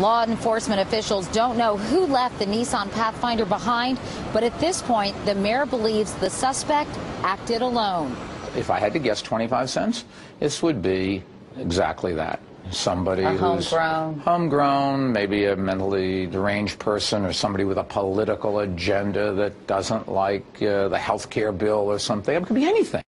Law enforcement officials don't know who left the Nissan Pathfinder behind, but at this point, the mayor believes the suspect acted alone. If I had to guess 25 cents, this would be exactly that. Somebody A who's homegrown. homegrown, maybe a mentally deranged person or somebody with a political agenda that doesn't like uh, the health care bill or something. It could be anything.